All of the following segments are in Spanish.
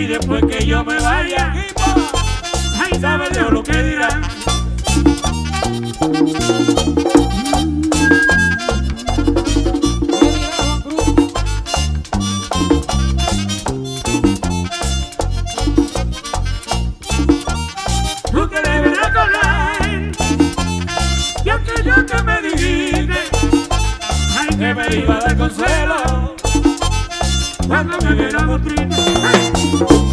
Y después que yo me vaya, ay, Dios lo que dirán. Tú que deberás correr yo que yo que me divide, ay, que me iba a consuelo cuando me vieron triste. Thank you.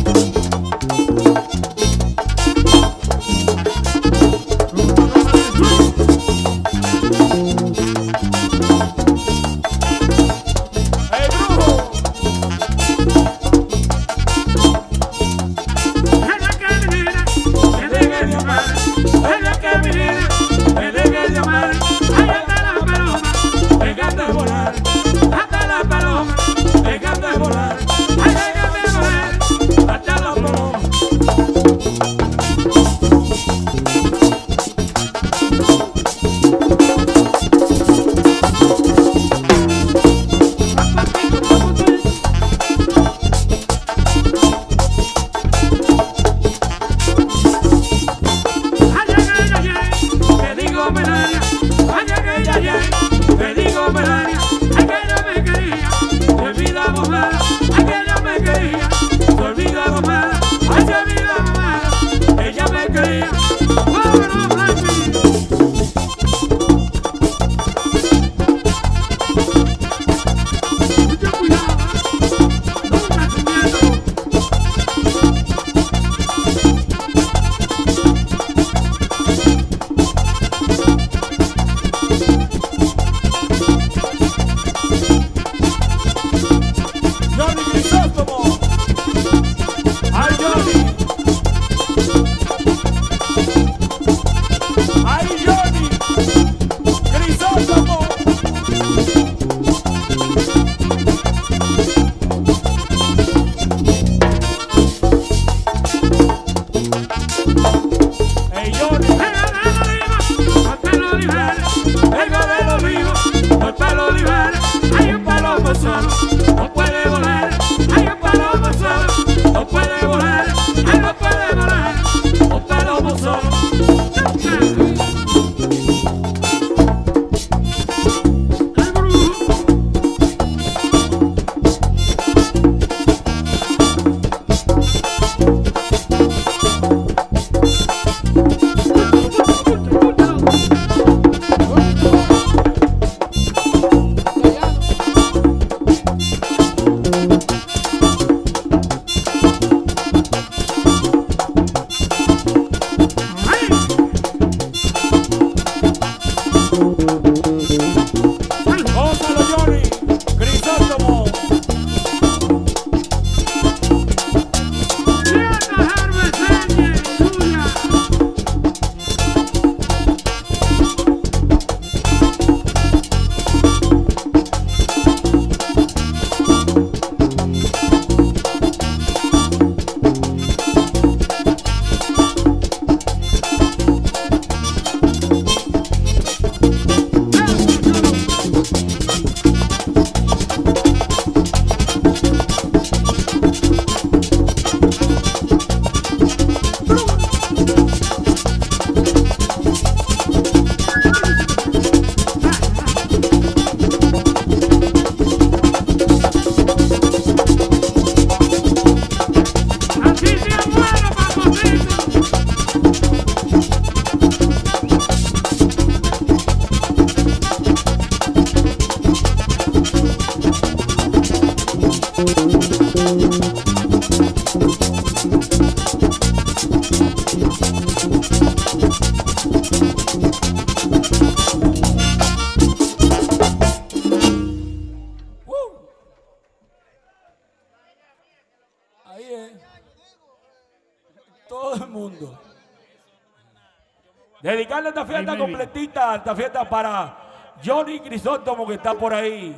Dedicarle esta fiesta completita, esta fiesta para Johnny Crisóstomo que está por ahí.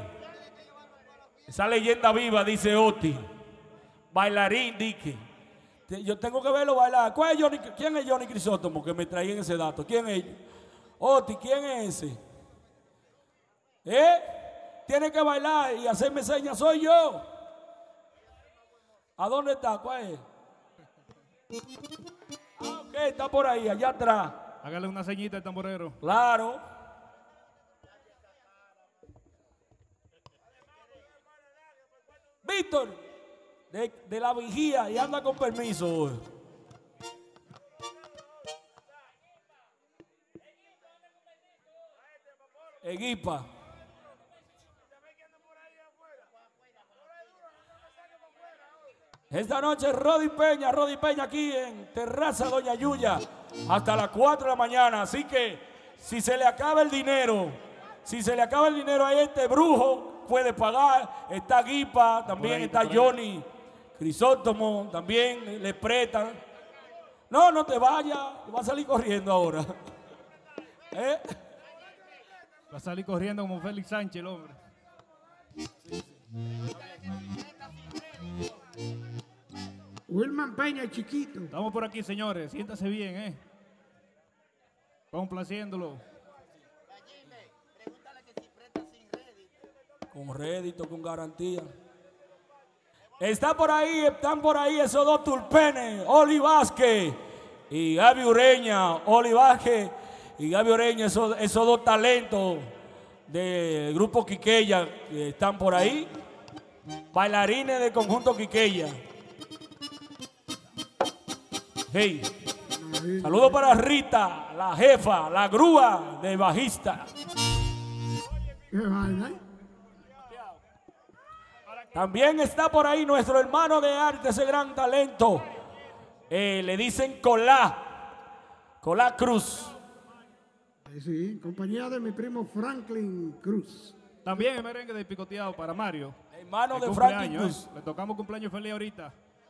Esa leyenda viva, dice Oti. Bailarín, dique. Yo tengo que verlo bailar. ¿Cuál es Johnny? ¿Quién es Johnny Crisóstomo que me traían ese dato? ¿Quién es? Oti, ¿quién es ese? ¿Eh? Tiene que bailar y hacerme señas, soy yo. ¿A dónde está? ¿Cuál es? Ah, ok, está por ahí, allá atrás. Hágale una ceñita al tamborero. Claro. Víctor, de, de la vigía y anda con permiso. Equipa. Esta noche Rodi Peña, Rodi Peña aquí en Terraza Doña Yuya hasta las 4 de la mañana. Así que si se le acaba el dinero, si se le acaba el dinero a este brujo, puede pagar. Está Guipa, también ahí, está. Johnny, Crisóstomo, también le prestan. No, no te vayas, va a salir corriendo ahora. ¿Eh? Va a salir corriendo como Félix Sánchez, el hombre. Wilman Peña, chiquito. Estamos por aquí, señores. Siéntase bien, ¿eh? Complaciéndolo. Con rédito, con garantía. Está por ahí, están por ahí esos dos tulpenes, Oli Vázquez y Gaby Ureña. Oli Vázquez y Gaby Ureña, esos, esos dos talentos del grupo Quiqueya que están por ahí. Bailarines del conjunto Quiqueya. Hey, saludo para Rita, la jefa, la grúa de bajista. ¿eh? También está por ahí nuestro hermano de arte, ese gran talento. Eh, le dicen Colá, Colá Cruz. Sí, en compañía de mi primo Franklin Cruz. También el merengue de picoteado para Mario. Hermano El de Franklin Cruz. ¿eh? Le tocamos cumpleaños feliz ahorita.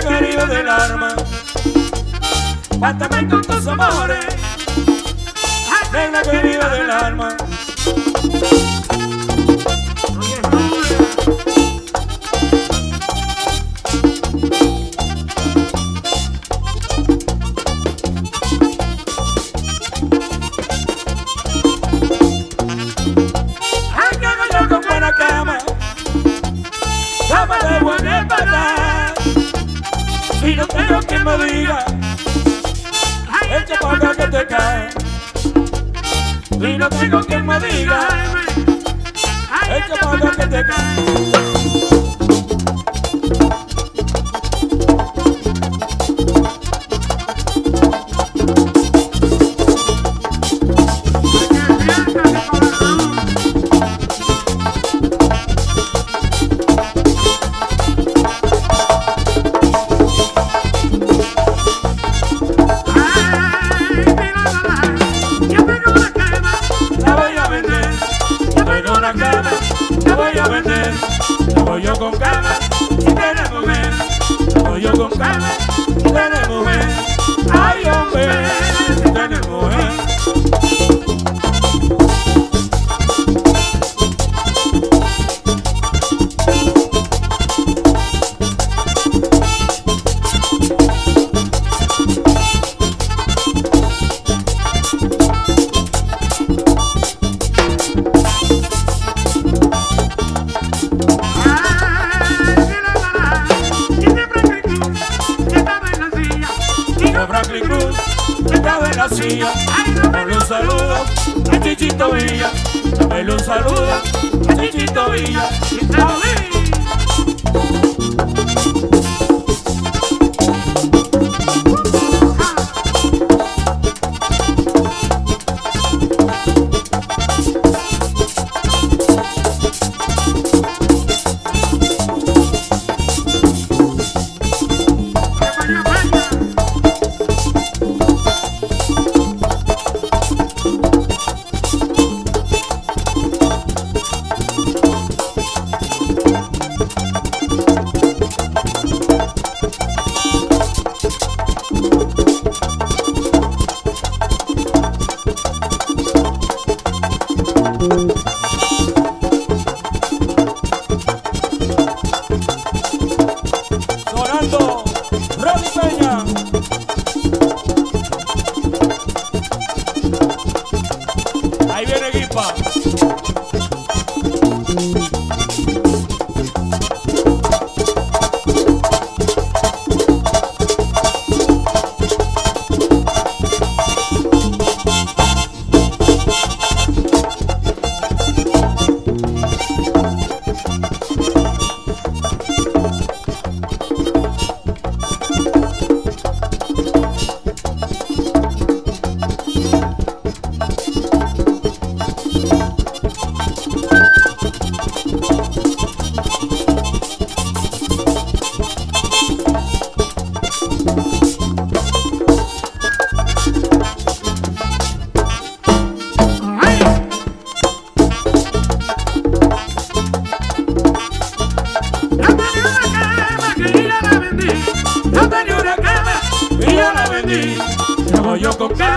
ay, nena querido del alma. Mátame con tus amores, nena querida del alma. Me diga, echa para acá que te cae. Con cama, silla. Dame un saludo a Chichito Villa. Dame un saludo a Chichito Villa.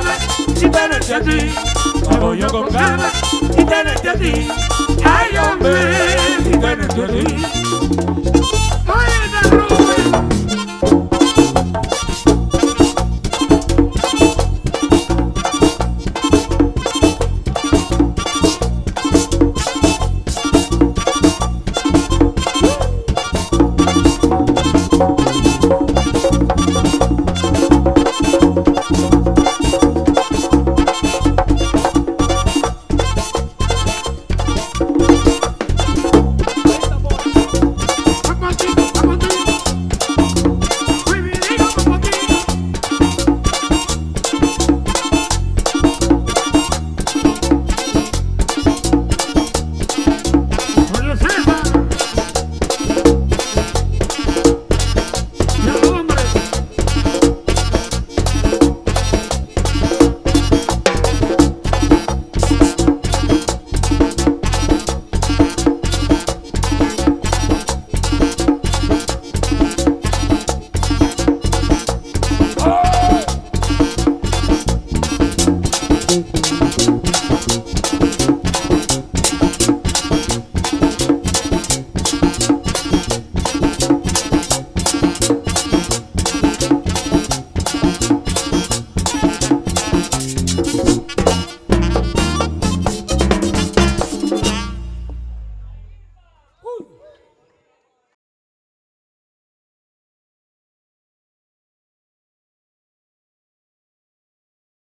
Voy yo con cama y tenerte a ti. Voy yo con cama y tenerte a ti. Ay, hombre, y tenerte a ti.